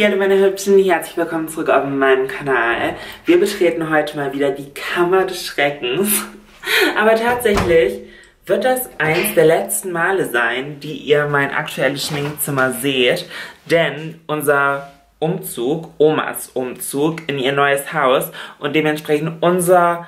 Hallo meine Hübschen, herzlich willkommen zurück auf meinem Kanal. Wir betreten heute mal wieder die Kammer des Schreckens. Aber tatsächlich wird das eins der letzten Male sein, die ihr mein aktuelles Schminkzimmer seht. Denn unser Umzug, Omas Umzug in ihr neues Haus und dementsprechend unsere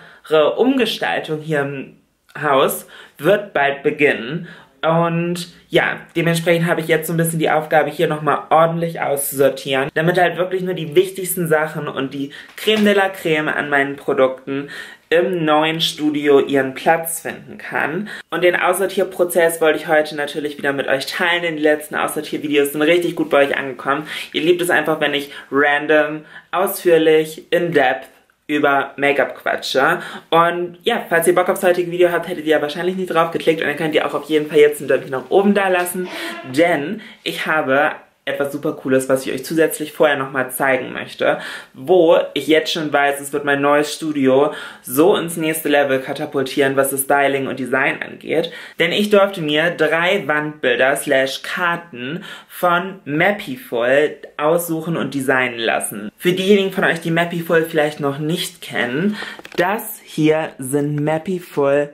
Umgestaltung hier im Haus wird bald beginnen. Und ja, dementsprechend habe ich jetzt so ein bisschen die Aufgabe, hier nochmal ordentlich auszusortieren, damit halt wirklich nur die wichtigsten Sachen und die Creme de la Creme an meinen Produkten im neuen Studio ihren Platz finden kann. Und den Aussortierprozess wollte ich heute natürlich wieder mit euch teilen. Denn die letzten Aussortiervideos sind richtig gut bei euch angekommen. Ihr liebt es einfach, wenn ich random, ausführlich, in-depth über Make-up quatsche. Und ja, falls ihr Bock aufs heutige Video habt, hättet ihr ja wahrscheinlich nicht drauf geklickt und dann könnt ihr auch auf jeden Fall jetzt einen Däumchen nach oben da lassen, denn ich habe etwas super cooles, was ich euch zusätzlich vorher nochmal zeigen möchte, wo ich jetzt schon weiß, es wird mein neues Studio so ins nächste Level katapultieren, was das Styling und Design angeht. Denn ich durfte mir drei Wandbilder slash Karten von Mappyful aussuchen und designen lassen. Für diejenigen von euch, die Mappyful vielleicht noch nicht kennen, das hier sind Mappyful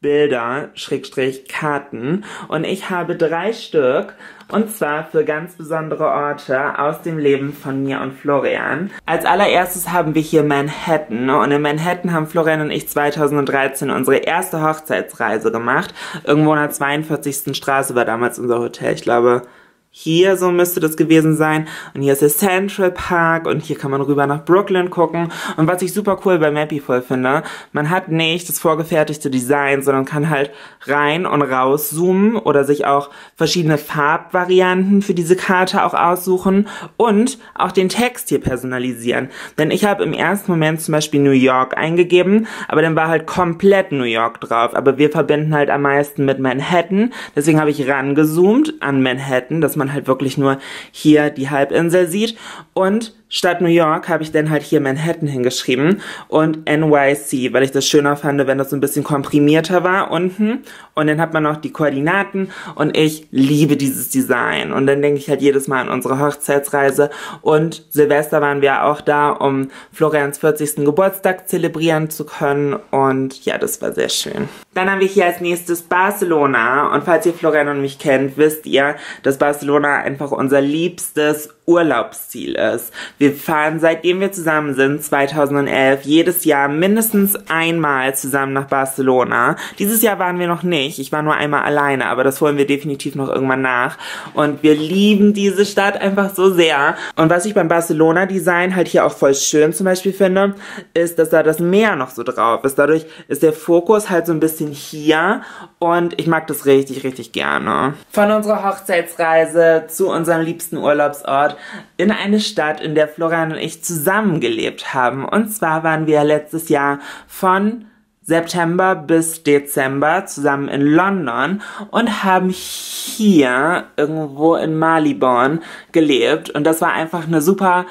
Bilder, Schrägstrich Karten und ich habe drei Stück und zwar für ganz besondere Orte aus dem Leben von mir und Florian. Als allererstes haben wir hier Manhattan und in Manhattan haben Florian und ich 2013 unsere erste Hochzeitsreise gemacht. Irgendwo in der 42. Straße war damals unser Hotel, ich glaube hier so müsste das gewesen sein. Und hier ist der Central Park und hier kann man rüber nach Brooklyn gucken. Und was ich super cool bei Mappyful finde, man hat nicht das vorgefertigte Design, sondern kann halt rein und raus zoomen oder sich auch verschiedene Farbvarianten für diese Karte auch aussuchen und auch den Text hier personalisieren. Denn ich habe im ersten Moment zum Beispiel New York eingegeben, aber dann war halt komplett New York drauf. Aber wir verbinden halt am meisten mit Manhattan. Deswegen habe ich rangezoomt an Manhattan, dass man halt wirklich nur hier die Halbinsel sieht. Und statt New York habe ich dann halt hier Manhattan hingeschrieben und NYC, weil ich das schöner fand, wenn das so ein bisschen komprimierter war unten. Und dann hat man noch die Koordinaten und ich liebe dieses Design. Und dann denke ich halt jedes Mal an unsere Hochzeitsreise. Und Silvester waren wir auch da, um Florians 40. Geburtstag zelebrieren zu können. Und ja, das war sehr schön. Dann haben wir hier als nächstes Barcelona. Und falls ihr Florian und mich kennt, wisst ihr, dass Barcelona einfach unser liebstes Urlaubsziel ist. Wir fahren, seitdem wir zusammen sind, 2011, jedes Jahr mindestens einmal zusammen nach Barcelona. Dieses Jahr waren wir noch nicht. Ich war nur einmal alleine, aber das holen wir definitiv noch irgendwann nach. Und wir lieben diese Stadt einfach so sehr. Und was ich beim Barcelona-Design halt hier auch voll schön zum Beispiel finde, ist, dass da das Meer noch so drauf ist. Dadurch ist der Fokus halt so ein bisschen hier und ich mag das richtig, richtig gerne. Von unserer Hochzeitsreise zu unserem liebsten Urlaubsort in eine Stadt, in der Florian und ich zusammengelebt haben. Und zwar waren wir letztes Jahr von September bis Dezember zusammen in London und haben hier irgendwo in Marylebone gelebt. Und das war einfach eine super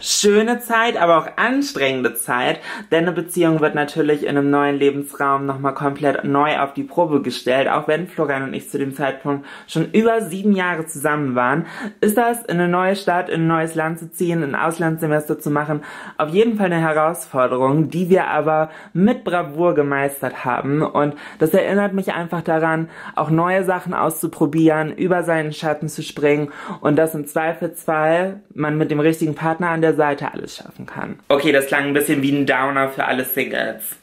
schöne Zeit, aber auch anstrengende Zeit, denn eine Beziehung wird natürlich in einem neuen Lebensraum nochmal komplett neu auf die Probe gestellt. Auch wenn Florian und ich zu dem Zeitpunkt schon über sieben Jahre zusammen waren, ist das in eine neue Stadt, in ein neues Land zu ziehen, ein Auslandssemester zu machen, auf jeden Fall eine Herausforderung, die wir aber mit Bravour gemeistert haben. Und das erinnert mich einfach daran, auch neue Sachen auszuprobieren, über seinen Schatten zu springen und das im Zweifelsfall man mit dem richtigen Partner an der der Seite alles schaffen kann. Okay, das klang ein bisschen wie ein Downer für alle Singles.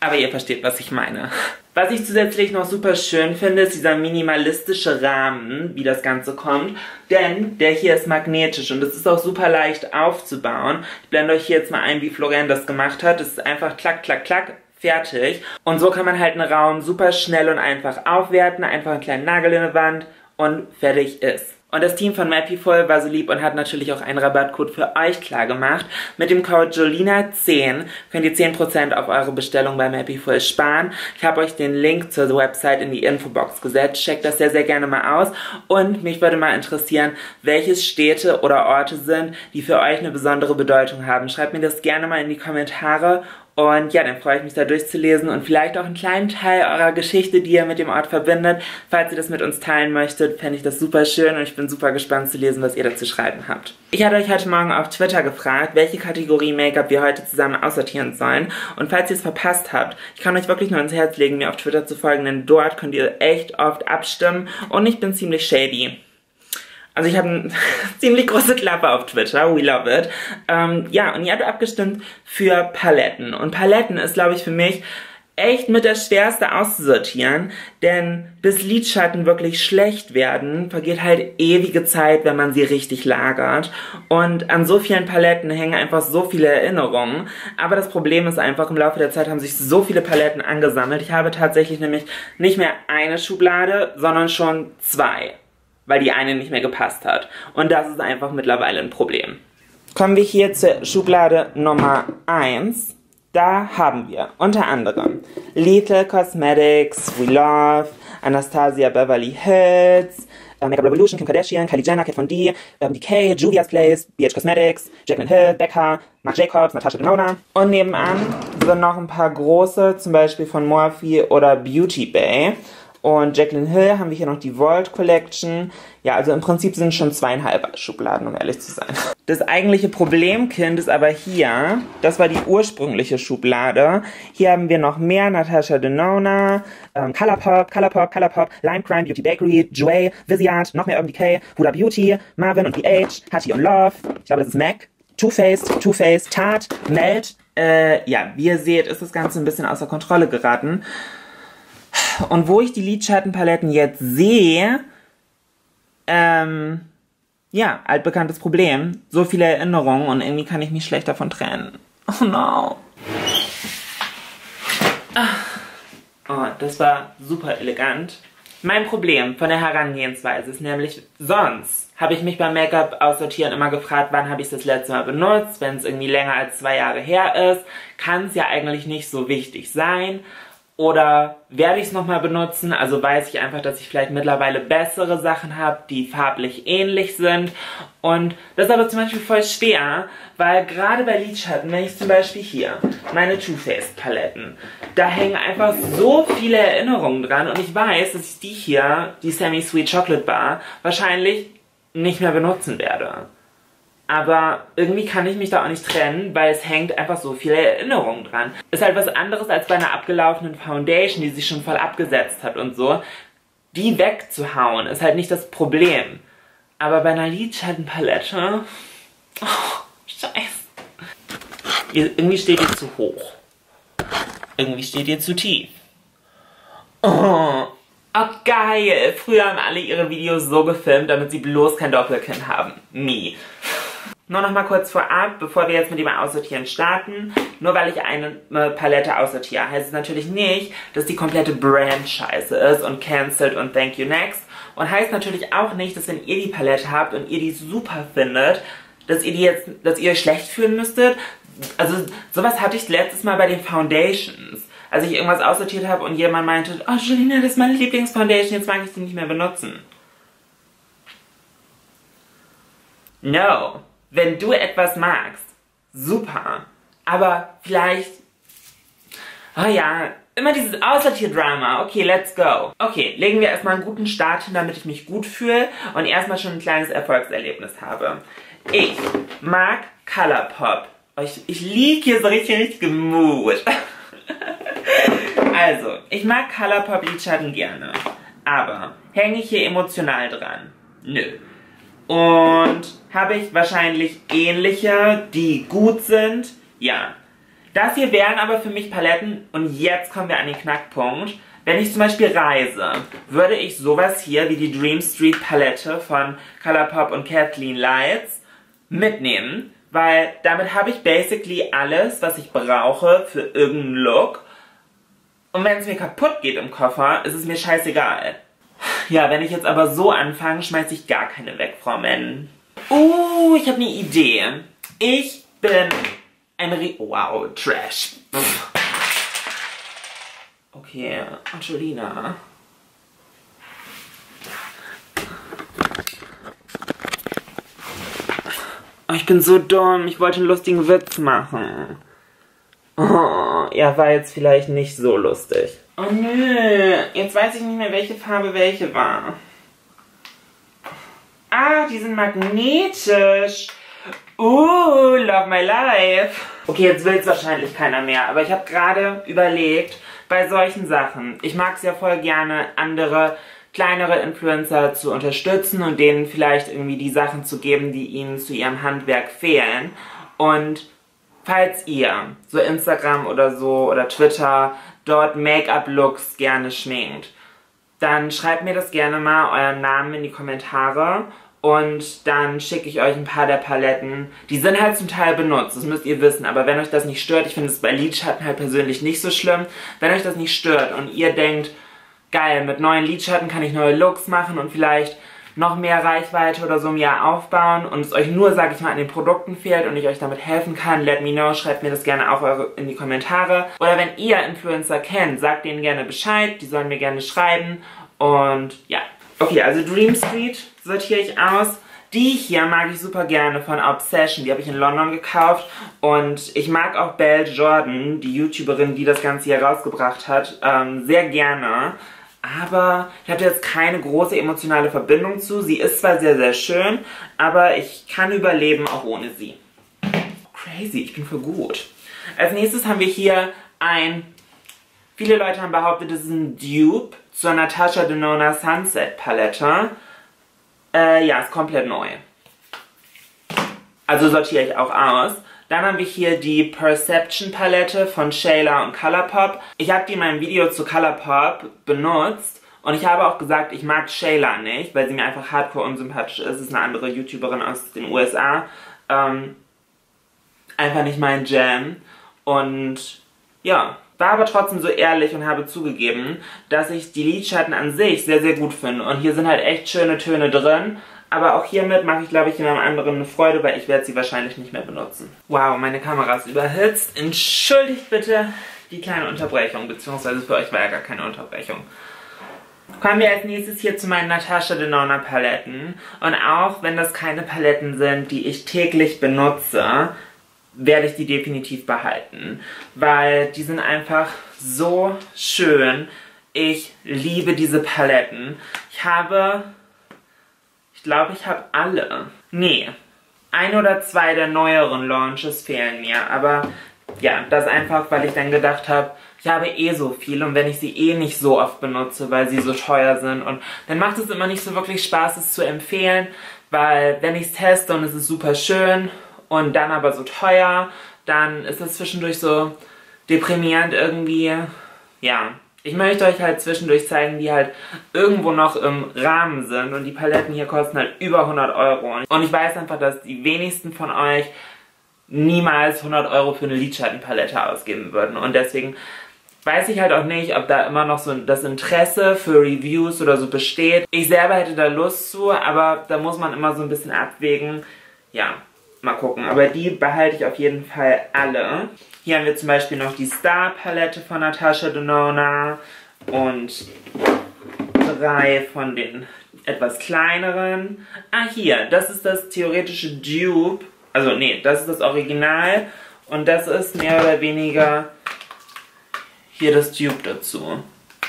Aber ihr versteht, was ich meine. Was ich zusätzlich noch super schön finde, ist dieser minimalistische Rahmen, wie das Ganze kommt. Denn der hier ist magnetisch und es ist auch super leicht aufzubauen. Ich blende euch hier jetzt mal ein, wie Florian das gemacht hat. Es ist einfach klack, klack, klack, fertig. Und so kann man halt einen Raum super schnell und einfach aufwerten. Einfach einen kleinen Nagel in die Wand und fertig ist. Und das Team von Mappyful war so lieb und hat natürlich auch einen Rabattcode für euch klar gemacht. Mit dem Code Jolina10 könnt ihr 10% auf eure Bestellung bei Mappyful sparen. Ich habe euch den Link zur Website in die Infobox gesetzt. Checkt das sehr, sehr gerne mal aus. Und mich würde mal interessieren, welche Städte oder Orte sind, die für euch eine besondere Bedeutung haben. Schreibt mir das gerne mal in die Kommentare Und ja, dann freue ich mich da durchzulesen und vielleicht auch einen kleinen Teil eurer Geschichte, die ihr mit dem Ort verbindet. Falls ihr das mit uns teilen möchtet, fände ich das super schön und ich bin super gespannt zu lesen, was ihr dazu schreiben habt. Ich hatte euch heute Morgen auf Twitter gefragt, welche Kategorie Make-up wir heute zusammen aussortieren sollen. Und falls ihr es verpasst habt, ich kann euch wirklich nur ins Herz legen, mir auf Twitter zu folgen, denn dort könnt ihr echt oft abstimmen und ich bin ziemlich shady. Also ich habe eine ziemlich große Klappe auf Twitter, we love it. Ähm, ja, und ihr habt abgestimmt für Paletten. Und Paletten ist, glaube ich, für mich echt mit das Schwerste auszusortieren, denn bis Lidschatten wirklich schlecht werden, vergeht halt ewige Zeit, wenn man sie richtig lagert. Und an so vielen Paletten hängen einfach so viele Erinnerungen. Aber das Problem ist einfach, im Laufe der Zeit haben sich so viele Paletten angesammelt. Ich habe tatsächlich nämlich nicht mehr eine Schublade, sondern schon zwei weil die eine nicht mehr gepasst hat. Und das ist einfach mittlerweile ein Problem. Kommen wir hier zur Schublade Nummer 1. Da haben wir unter anderem Lethal Cosmetics, We Love, Anastasia Beverly Hills, uh, Makeup Revolution, Kim Kardashian, Kylie Jenner, Kat Von D, Urban Decay, Juvia's Place, BH Cosmetics, Jacqueline Hill, Becca, Marc Jacobs, Natasha Denona. Und nebenan sind noch ein paar große, zum Beispiel von Morphe oder Beauty Bay. Und Jacqueline Hill haben wir hier noch die Vault Collection. Ja, also im Prinzip sind schon zweieinhalb Schubladen, um ehrlich zu sein. Das eigentliche Problemkind ist aber hier. Das war die ursprüngliche Schublade. Hier haben wir noch mehr Natasha Denona, ähm, Colourpop, Colourpop, Colourpop, Lime Crime, Beauty Bakery, Jouer, Viziat, noch mehr Urban Decay, Huda Beauty, Marvin und BH, Hattie und Love. Ich glaube, das ist MAC. Too Faced, Too Faced, Tarte, Melt. Äh, ja, wie ihr seht, ist das Ganze ein bisschen außer Kontrolle geraten. Und wo ich die Lidschattenpaletten jetzt sehe, ähm, ja, altbekanntes Problem. So viele Erinnerungen und irgendwie kann ich mich schlecht davon trennen. Oh no. Oh, das war super elegant. Mein Problem von der Herangehensweise ist nämlich, sonst habe ich mich beim Make-up aussortieren immer gefragt, wann habe ich das letzte Mal benutzt. Wenn es irgendwie länger als zwei Jahre her ist, kann es ja eigentlich nicht so wichtig sein. Oder werde ich es nochmal benutzen? Also weiß ich einfach, dass ich vielleicht mittlerweile bessere Sachen habe, die farblich ähnlich sind. Und das ist aber zum Beispiel voll schwer, weil gerade bei Lidschatten, wenn ich zum Beispiel hier meine Too Faced Paletten, da hängen einfach so viele Erinnerungen dran. Und ich weiß, dass ich die hier, die Semi Sweet Chocolate Bar, wahrscheinlich nicht mehr benutzen werde. Aber irgendwie kann ich mich da auch nicht trennen, weil es hängt einfach so viele Erinnerungen dran. Ist halt was anderes als bei einer abgelaufenen Foundation, die sich schon voll abgesetzt hat und so. Die wegzuhauen ist halt nicht das Problem. Aber bei einer Lidschattenpalette... Oh, scheiße. Irgendwie steht ihr zu hoch. Irgendwie steht ihr zu tief. Oh. Oh, geil. Früher haben alle ihre Videos so gefilmt, damit sie bloß kein Doppelkinn haben. Me. Nur noch mal kurz vorab, bevor wir jetzt mit dem Aussortieren starten. Nur weil ich eine Palette aussortiere, heißt es natürlich nicht, dass die komplette Brand scheiße ist und cancelled und thank you next. Und heißt natürlich auch nicht, dass wenn ihr die Palette habt und ihr die super findet, dass ihr die jetzt, dass ihr euch schlecht fühlen müsstet. Also sowas hatte ich letztes Mal bei den Foundations. Als ich irgendwas aussortiert habe und jemand meinte, oh Julina, das ist meine Lieblingsfoundation, jetzt mag ich sie nicht mehr benutzen. No wenn du etwas magst, super. Aber vielleicht, oh ja, immer dieses Aussortier-Drama. Okay, let's go. Okay, legen wir erstmal einen guten Start hin, damit ich mich gut fühle und erstmal schon ein kleines Erfolgserlebnis habe. Ich mag Colourpop. Ich, ich liege hier so richtig, richtig gemut. also, ich mag Colourpop Lidschatten gerne. Aber hänge ich hier emotional dran? Nö. Und habe ich wahrscheinlich ähnliche, die gut sind. Ja. Das hier wären aber für mich Paletten, und jetzt kommen wir an den Knackpunkt. Wenn ich zum Beispiel reise, würde ich sowas hier wie die Dream Street Palette von Colourpop und Kathleen Lights mitnehmen, weil damit habe ich basically alles, was ich brauche für irgendeinen Look. Und wenn es mir kaputt geht im Koffer, ist es mir scheißegal. Ja, wenn ich jetzt aber so anfange, schmeiße ich gar keine weg, Frau Men. Uh, ich habe eine Idee. Ich bin ein Re Wow, Trash. Okay, Angelina. Oh, ich bin so dumm. Ich wollte einen lustigen Witz machen. Oh. ja, war jetzt vielleicht nicht so lustig. Oh nö, jetzt weiß ich nicht mehr, welche Farbe welche war. Ah, die sind magnetisch. Uh, love my life. Okay, jetzt will es wahrscheinlich keiner mehr, aber ich habe gerade überlegt, bei solchen Sachen, ich mag es ja voll gerne, andere kleinere Influencer zu unterstützen und denen vielleicht irgendwie die Sachen zu geben, die ihnen zu ihrem Handwerk fehlen. Und falls ihr so Instagram oder so oder Twitter dort Make-up-Looks gerne schminkt, dann schreibt mir das gerne mal euren Namen in die Kommentare und dann schicke ich euch ein paar der Paletten. Die sind halt zum Teil benutzt, das müsst ihr wissen, aber wenn euch das nicht stört, ich finde es bei Lidschatten halt persönlich nicht so schlimm, wenn euch das nicht stört und ihr denkt, geil, mit neuen Lidschatten kann ich neue Looks machen und vielleicht noch mehr Reichweite oder so im Jahr aufbauen und es euch nur, sag ich mal, an den Produkten fehlt und ich euch damit helfen kann, let me know, schreibt mir das gerne auch in die Kommentare. Oder wenn ihr Influencer kennt, sagt denen gerne Bescheid, die sollen mir gerne schreiben und ja. Okay, also Dream Street sortiere ich aus. Die hier mag ich super gerne von Obsession. Die habe ich in London gekauft. Und ich mag auch Belle Jordan, die YouTuberin, die das Ganze hier rausgebracht hat, ähm, sehr gerne. Aber ich hatte jetzt keine große emotionale Verbindung zu. Sie ist zwar sehr, sehr schön, aber ich kann überleben auch ohne sie. Crazy, ich bin für gut. Als nächstes haben wir hier ein... Viele Leute haben behauptet, es ist ein Dupe zur Natasha Denona Sunset Palette. Äh, ja, ist komplett neu. Also sortiere ich auch aus. Dann haben wir hier die Perception Palette von Shayla und Colourpop. Ich habe die in meinem Video zu Colourpop benutzt und ich habe auch gesagt, ich mag Shayla nicht, weil sie mir einfach hardcore unsympathisch ist. Es ist eine andere YouTuberin aus den USA. Ähm, einfach nicht mein Jam. Und ja, war aber trotzdem so ehrlich und habe zugegeben, dass ich die Lidschatten an sich sehr, sehr gut finde. Und hier sind halt echt schöne Töne drin. Aber auch hiermit mache ich, glaube ich, jemandem anderen eine Freude, weil ich werde sie wahrscheinlich nicht mehr benutzen. Wow, meine Kamera ist überhitzt. Entschuldigt bitte die kleine Unterbrechung, beziehungsweise für euch war ja gar keine Unterbrechung. Kommen wir als nächstes hier zu meinen Natasha Denona Paletten. Und auch wenn das keine Paletten sind, die ich täglich benutze, werde ich die definitiv behalten, weil die sind einfach so schön. Ich liebe diese Paletten. Ich habe, ich glaube, ich habe alle. Nee, ein oder zwei der neueren Launches fehlen mir, aber ja, das einfach, weil ich dann gedacht habe, ich habe eh so viel und wenn ich sie eh nicht so oft benutze, weil sie so teuer sind und dann macht es immer nicht so wirklich Spaß, es zu empfehlen, weil wenn ich es teste und es ist super schön und dann aber so teuer, dann ist es zwischendurch so deprimierend irgendwie. Ja, ich möchte euch halt zwischendurch zeigen, die halt irgendwo noch im Rahmen sind und die Paletten hier kosten halt über 100 Euro. Und ich weiß einfach, dass die wenigsten von euch niemals 100 Euro für eine Lidschattenpalette ausgeben würden. Und deswegen weiß ich halt auch nicht, ob da immer noch so das Interesse für Reviews oder so besteht. Ich selber hätte da Lust zu, aber da muss man immer so ein bisschen abwägen. Ja, Mal gucken, aber die behalte ich auf jeden Fall alle. Hier haben wir zum Beispiel noch die Star Palette von Natasha Denona und drei von den etwas kleineren. Ah, hier, das ist das theoretische Dupe. Also, nee, das ist das Original und das ist mehr oder weniger hier das Dupe dazu.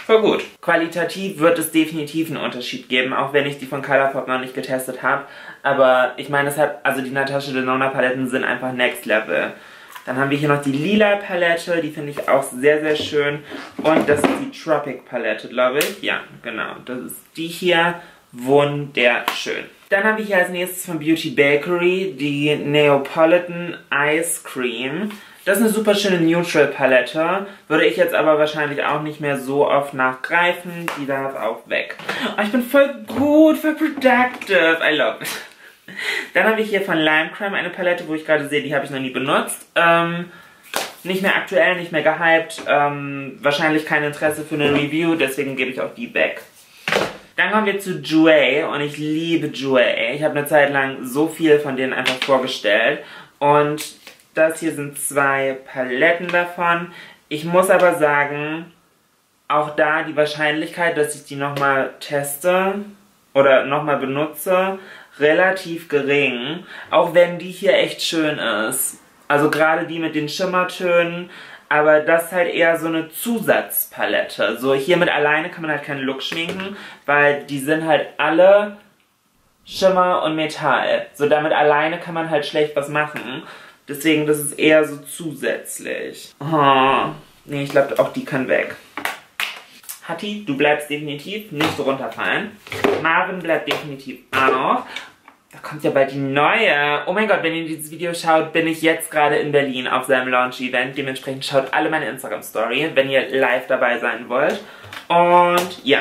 Voll gut. Qualitativ wird es definitiv einen Unterschied geben, auch wenn ich die von Colourpop noch nicht getestet habe. Aber ich meine, es hat, also die Natasha Denona Paletten sind einfach next level. Dann haben wir hier noch die lila Palette, die finde ich auch sehr, sehr schön. Und das ist die Tropic Palette, glaube ich. Ja, genau. Das ist die hier. Wunderschön. Dann habe ich hier als nächstes von Beauty Bakery die Neapolitan Ice Cream. Das ist eine super schöne Neutral Palette. Würde ich jetzt aber wahrscheinlich auch nicht mehr so oft nachgreifen. Die darf auch weg. Oh, ich bin voll gut, voll productive. I love it. Dann habe ich hier von Lime Crime eine Palette, wo ich gerade sehe, die habe ich noch nie benutzt. Ähm, nicht mehr aktuell, nicht mehr gehypt. Ähm, wahrscheinlich kein Interesse für eine Review, deswegen gebe ich auch die weg. Dann kommen wir zu Jouer und ich liebe Jouer. Ich habe eine Zeit lang so viel von denen einfach vorgestellt. Und das hier sind zwei Paletten davon. Ich muss aber sagen, auch da die Wahrscheinlichkeit, dass ich die nochmal teste oder nochmal benutze, relativ gering. Auch wenn die hier echt schön ist. Also gerade die mit den Schimmertönen. aber das ist halt eher so eine Zusatzpalette. So hiermit alleine kann man halt keinen Look schminken, weil die sind halt alle Schimmer und Metall. So damit alleine kann man halt schlecht was machen. Deswegen, das ist eher so zusätzlich. Oh, nee, ich glaube auch die kann weg. Hatti, du bleibst definitiv nicht runterfallen. Marvin bleibt definitiv auch. Kommt ja bald die neue. Oh mein Gott, wenn ihr dieses Video schaut, bin ich jetzt gerade in Berlin auf seinem Launch-Event. Dementsprechend schaut alle meine Instagram-Story, wenn ihr live dabei sein wollt. Und ja.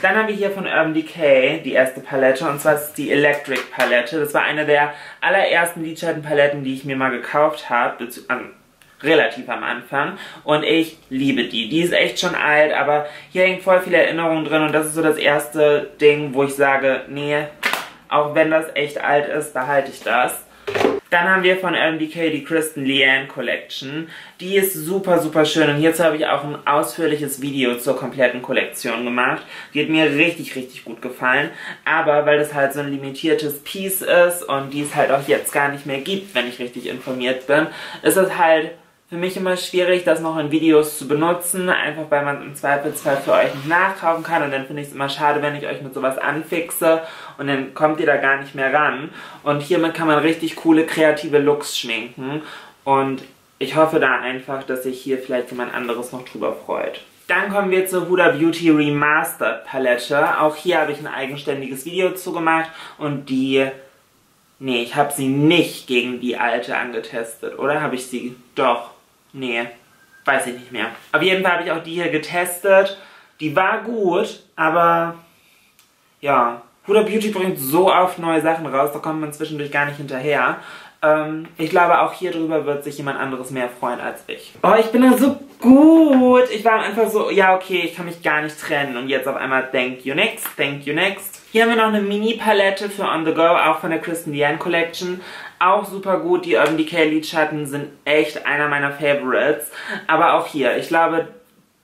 Dann haben wir hier von Urban Decay die erste Palette und zwar ist es die Electric Palette. Das war eine der allerersten Lidschattenpaletten, die ich mir mal gekauft habe, relativ am Anfang und ich liebe die. Die ist echt schon alt, aber hier hängen voll viele Erinnerungen drin und das ist so das erste Ding, wo ich sage, nee, auch wenn das echt alt ist, behalte ich das. Dann haben wir von MDK die Kristen Leanne Collection. Die ist super, super schön. Und hierzu habe ich auch ein ausführliches Video zur kompletten Kollektion gemacht. Die hat mir richtig, richtig gut gefallen. Aber weil das halt so ein limitiertes Piece ist und die es halt auch jetzt gar nicht mehr gibt, wenn ich richtig informiert bin, ist es halt für mich immer schwierig, das noch in Videos zu benutzen, einfach weil man im Zweifelsfall für euch nicht nachkaufen kann und dann finde ich es immer schade, wenn ich euch mit sowas anfixe und dann kommt ihr da gar nicht mehr ran. Und hiermit kann man richtig coole, kreative Looks schminken und ich hoffe da einfach, dass sich hier vielleicht jemand anderes noch drüber freut. Dann kommen wir zur Huda Beauty Remastered Palette. Auch hier habe ich ein eigenständiges Video zu gemacht und die Nee, ich habe sie nicht gegen die alte angetestet, oder? Habe ich sie? Doch. Nee, weiß ich nicht mehr. Auf jeden Fall habe ich auch die hier getestet. Die war gut, aber ja, Huda Beauty bringt so oft neue Sachen raus, da kommt man zwischendurch gar nicht hinterher. Ähm, ich glaube, auch hier drüber wird sich jemand anderes mehr freuen als ich. Oh, ich bin da so gut. Ich war einfach so, ja okay, ich kann mich gar nicht trennen. Und jetzt auf einmal thank you next, thank you next. Hier haben wir noch eine Mini-Palette für On The Go, auch von der Kristen Diane Collection. Auch super gut, die Urban Decay Lidschatten sind echt einer meiner Favorites. Aber auch hier, ich glaube,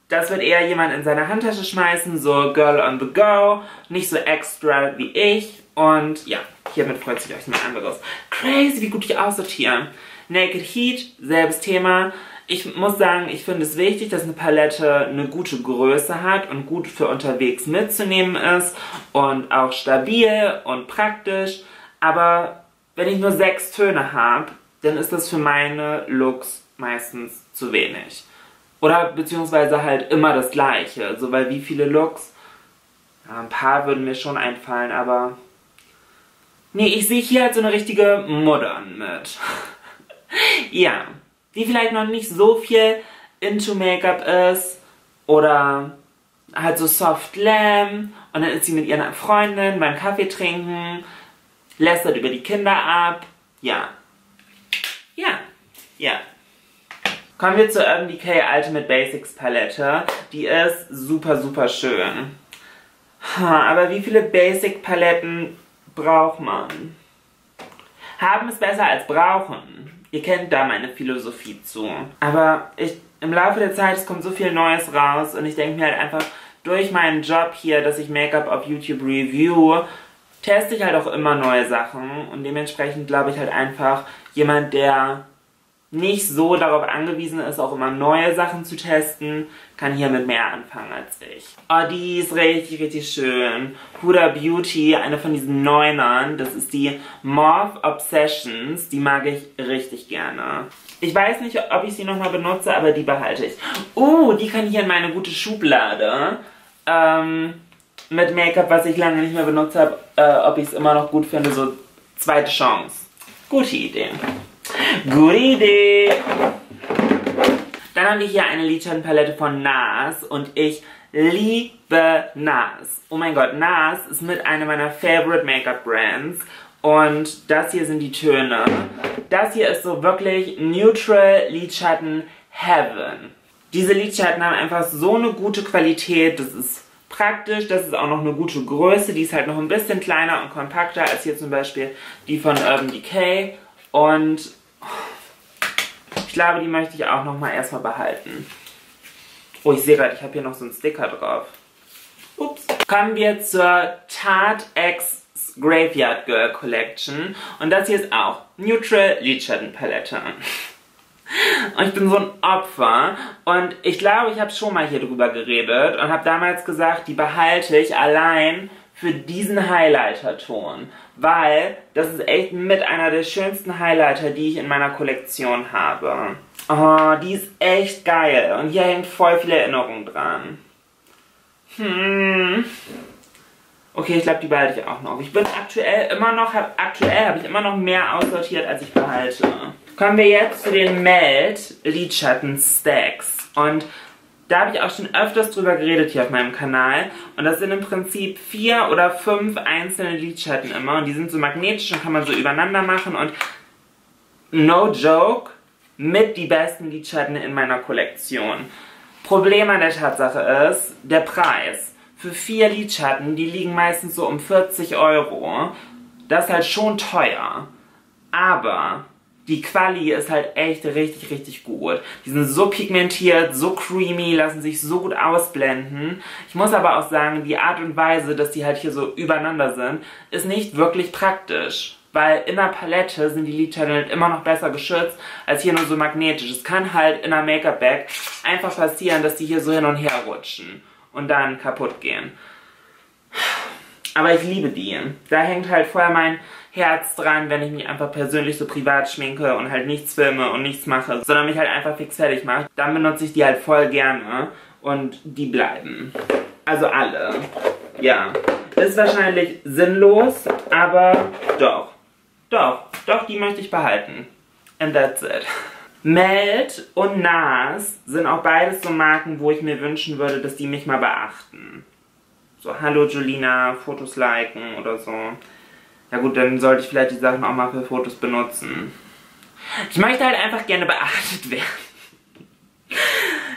das wird eher jemand in seine Handtasche schmeißen, so Girl on the Go, nicht so extra wie ich. Und ja, hiermit freut sich euch ein anderes. Crazy, wie gut ich aussortiere. Naked Heat, selbes Thema. Ich muss sagen, ich finde es wichtig, dass eine Palette eine gute Größe hat und gut für unterwegs mitzunehmen ist und auch stabil und praktisch. Aber wenn ich nur sechs Töne habe, dann ist das für meine Looks meistens zu wenig. Oder beziehungsweise halt immer das gleiche. Also, weil wie viele Looks? Ja, ein paar würden mir schon einfallen, aber... Nee, ich sehe hier halt so eine richtige Modern mit. ja, die vielleicht noch nicht so viel into Make-up ist. Oder halt so soft glam. Und dann ist sie mit ihrer Freundin beim Kaffee trinken. Lästert über die Kinder ab. Ja. Ja. Ja. Kommen wir zur Urban Decay Ultimate Basics Palette. Die ist super, super schön. Aber wie viele Basic Paletten braucht man? Haben ist besser als brauchen. Ihr kennt da meine Philosophie zu. Aber ich, im Laufe der Zeit, es kommt so viel Neues raus und ich denke mir halt einfach, durch meinen Job hier, dass ich Make-up auf YouTube review, teste ich halt auch immer neue Sachen und dementsprechend glaube ich halt einfach, jemand, der nicht so darauf angewiesen ist, auch immer neue Sachen zu testen, kann hiermit mehr anfangen als ich. Oh, die ist richtig, richtig schön. Huda Beauty, eine von diesen Neunern, das ist die Morph Obsessions, die mag ich richtig gerne. Ich weiß nicht, ob ich sie nochmal benutze, aber die behalte ich. Uh, die kann hier in meine gute Schublade. Ähm, mit Make-up, was ich lange nicht mehr benutzt habe, äh, ob ich es immer noch gut finde, so zweite Chance. Gute Idee. Gute Idee! Dann haben wir hier eine Lidschattenpalette von NARS und ich liebe NARS. Oh mein Gott, NARS ist mit einer meiner Favorite Make-up Brands und das hier sind die Töne. Das hier ist so wirklich Neutral Lidschatten Heaven. Diese Lidschatten haben einfach so eine gute Qualität, das ist praktisch, das ist auch noch eine gute Größe, die ist halt noch ein bisschen kleiner und kompakter als hier zum Beispiel die von Urban Decay und ich glaube, die möchte ich auch nochmal erstmal behalten. Oh, ich sehe gerade, ich habe hier noch so einen Sticker drauf. Ups. Kommen wir zur Tarte X Graveyard Girl Collection. Und das hier ist auch Neutral Lidschattenpalette. Und ich bin so ein Opfer. Und ich glaube, ich habe schon mal hier drüber geredet und habe damals gesagt, die behalte ich allein für diesen Highlighter-Ton. Weil das ist echt mit einer der schönsten Highlighter, die ich in meiner Kollektion habe. Oh, die ist echt geil. Und hier hängt voll viele Erinnerungen dran. Hm. Okay, ich glaube, die behalte ich auch noch. Ich bin aktuell immer noch, hab, aktuell habe ich immer noch mehr aussortiert, als ich behalte. Kommen wir jetzt zu den Melt Lidschatten Stacks. Und da habe ich auch schon öfters drüber geredet hier auf meinem Kanal. Und das sind im Prinzip vier oder fünf einzelne Lidschatten immer. Und die sind so magnetisch und kann man so übereinander machen. Und no joke, mit die besten Lidschatten in meiner Kollektion. Problem an der Tatsache ist, der Preis. Für vier Lidschatten, die liegen meistens so um 40 Euro. Das ist halt schon teuer. Aber die Quali ist halt echt richtig, richtig gut. Die sind so pigmentiert, so creamy, lassen sich so gut ausblenden. Ich muss aber auch sagen, die Art und Weise, dass die halt hier so übereinander sind, ist nicht wirklich praktisch. Weil in der Palette sind die Lidschatten halt immer noch besser geschützt, als hier nur so magnetisch. Es kann halt in einer Make-up-Bag einfach passieren, dass die hier so hin und her rutschen und dann kaputt gehen. Aber ich liebe die. Da hängt halt vorher mein Herz dran, wenn ich mich einfach persönlich so privat schminke und halt nichts filme und nichts mache, sondern mich halt einfach fix fertig mache. Dann benutze ich die halt voll gerne und die bleiben. Also alle. Ja. Ist wahrscheinlich sinnlos, aber doch. Doch, doch, die möchte ich behalten. And that's it. Melt und NARS sind auch beides so Marken, wo ich mir wünschen würde, dass die mich mal beachten. So, hallo Julina, Fotos liken oder so. Ja gut, dann sollte ich vielleicht die Sachen auch mal für Fotos benutzen. Ich möchte halt einfach gerne beachtet werden.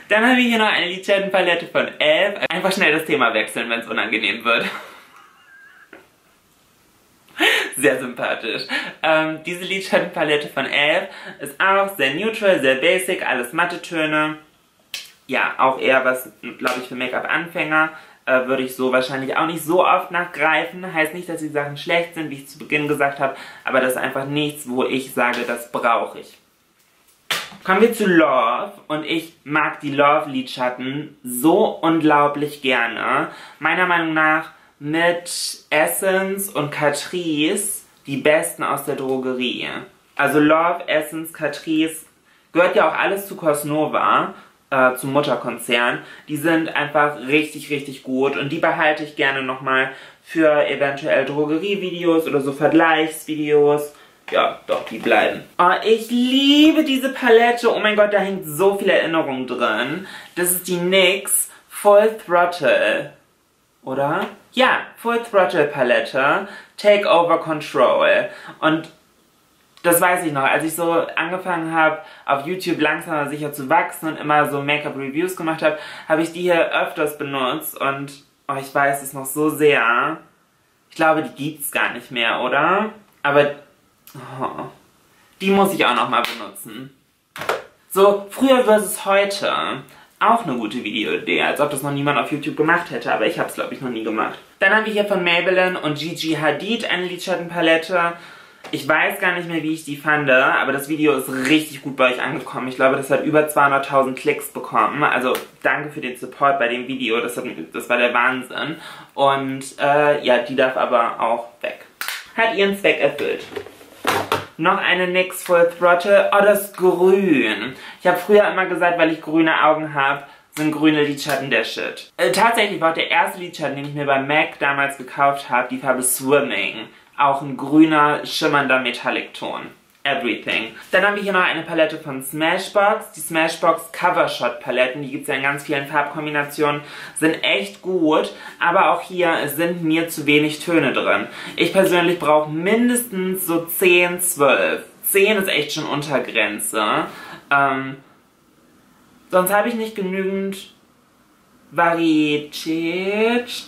Dann haben wir hier noch eine Lidschattenpalette von Elf. Einfach schnell das Thema wechseln, wenn es unangenehm wird. Sehr sympathisch. Ähm, diese Lidschattenpalette von Elf ist auch sehr neutral, sehr basic, alles matte Töne. Ja, auch eher was, glaube ich, für Make-up-Anfänger äh, würde ich so wahrscheinlich auch nicht so oft nachgreifen. Heißt nicht, dass die Sachen schlecht sind, wie ich zu Beginn gesagt habe, aber das ist einfach nichts, wo ich sage, das brauche ich. Kommen wir zu Love und ich mag die Love-Lidschatten so unglaublich gerne. Meiner Meinung nach mit Essence und Catrice die besten aus der Drogerie. Also Love, Essence, Catrice gehört ja auch alles zu Cosnova, äh, zum Mutterkonzern. Die sind einfach richtig, richtig gut und die behalte ich gerne nochmal für eventuell Drogerievideos oder so Vergleichsvideos. Ja, doch, die bleiben. Oh, ich liebe diese Palette. Oh mein Gott, da hängt so viel Erinnerung drin. Das ist die NYX Full Throttle. Oder? Ja, Full Throttle Palette. Take Over Control. Und das weiß ich noch, als ich so angefangen habe, auf YouTube langsam aber sicher zu wachsen und immer so Make-up-Reviews gemacht habe, habe ich die hier öfters benutzt und oh, ich weiß es noch so sehr. Ich glaube, die gibt's gar nicht mehr, oder? Aber oh, die muss ich auch noch mal benutzen. So, früher versus heute. Auch eine gute Videoidee, als ob das noch niemand auf YouTube gemacht hätte, aber ich habe es glaube ich noch nie gemacht. Dann haben wir hier von Maybelline und Gigi Hadid eine Lidschattenpalette. Ich weiß gar nicht mehr, wie ich die fand, aber das Video ist richtig gut bei euch angekommen. Ich glaube, das hat über 200.000 Klicks bekommen. Also danke für den Support bei dem Video, das, hat, das war der Wahnsinn. Und äh, ja, die darf aber auch weg. Hat ihren Zweck erfüllt. Noch eine NYX Full Throttle. Oh, das Grün. Ich habe früher immer gesagt, weil ich grüne Augen habe, sind grüne Lidschatten der Shit. Äh, tatsächlich war auch der erste Lidschatten, den ich mir bei MAC damals gekauft habe, die Farbe Swimming auch ein grüner, schimmernder Metallic-Ton. Everything. Dann haben wir hier noch eine Palette von Smashbox. Die Smashbox Covershot Paletten, die gibt es ja in ganz vielen Farbkombinationen, sind echt gut, aber auch hier sind mir zu wenig Töne drin. Ich persönlich brauche mindestens so 10, 12. 10 ist echt schon Untergrenze. Ähm, sonst habe ich nicht genügend Varietät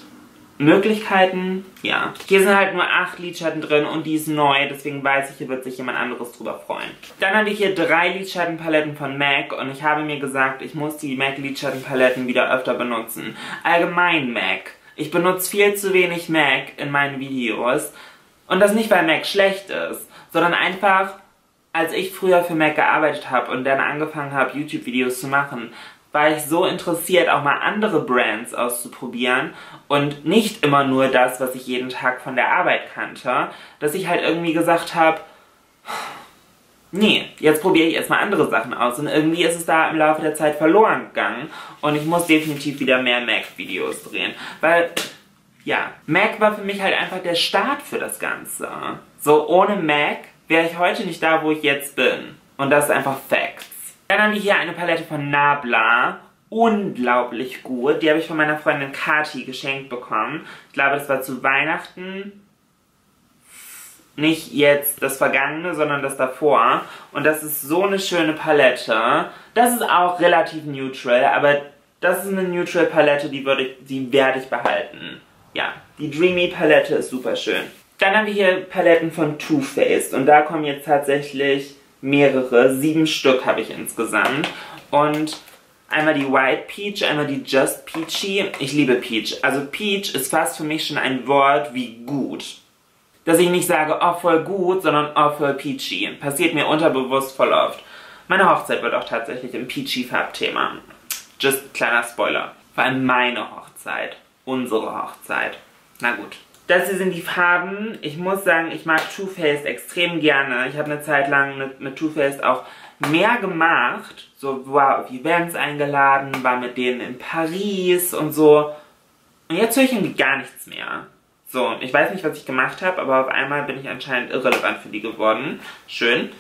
Möglichkeiten, ja. Hier sind halt nur 8 Lidschatten drin und die ist neu, deswegen weiß ich, hier wird sich jemand anderes drüber freuen. Dann habe ich hier drei Lidschattenpaletten von MAC und ich habe mir gesagt, ich muss die MAC Lidschattenpaletten wieder öfter benutzen. Allgemein MAC. Ich benutze viel zu wenig MAC in meinen Videos und das nicht, weil MAC schlecht ist, sondern einfach als ich früher für MAC gearbeitet habe und dann angefangen habe, YouTube-Videos zu machen, war ich so interessiert, auch mal andere Brands auszuprobieren und nicht immer nur das, was ich jeden Tag von der Arbeit kannte, dass ich halt irgendwie gesagt habe, nee, jetzt probiere ich erstmal andere Sachen aus und irgendwie ist es da im Laufe der Zeit verloren gegangen und ich muss definitiv wieder mehr Mac-Videos drehen, weil, ja, Mac war für mich halt einfach der Start für das Ganze. So, ohne Mac wäre ich heute nicht da, wo ich jetzt bin. Und das ist einfach Facts. Dann haben wir hier eine Palette von Nabla. Unglaublich gut. Die habe ich von meiner Freundin Kati geschenkt bekommen. Ich glaube, das war zu Weihnachten. Nicht jetzt das Vergangene, sondern das davor. Und das ist so eine schöne Palette. Das ist auch relativ neutral, aber das ist eine neutral Palette, die, würde ich, die werde ich behalten. Ja, die Dreamy Palette ist super schön. Dann haben wir hier Paletten von Too Faced und da kommen jetzt tatsächlich mehrere, sieben Stück habe ich insgesamt. Und einmal die White Peach, einmal die Just Peachy. Ich liebe Peach. Also Peach ist fast für mich schon ein Wort wie gut. Dass ich nicht sage, oh voll gut, sondern oh voll peachy. Passiert mir unterbewusst voll oft. Meine Hochzeit wird auch tatsächlich im peachy Farbthema. Just kleiner Spoiler. Vor allem meine Hochzeit. Unsere Hochzeit. Na gut. Das hier sind die Farben. Ich muss sagen, ich mag Too Faced extrem gerne. Ich habe eine Zeit lang mit, mit Too Faced auch mehr gemacht. So war auf Events eingeladen, war mit denen in Paris und so. Und jetzt höre ich irgendwie gar nichts mehr. So, ich weiß nicht, was ich gemacht habe, aber auf einmal bin ich anscheinend irrelevant für die geworden. Schön.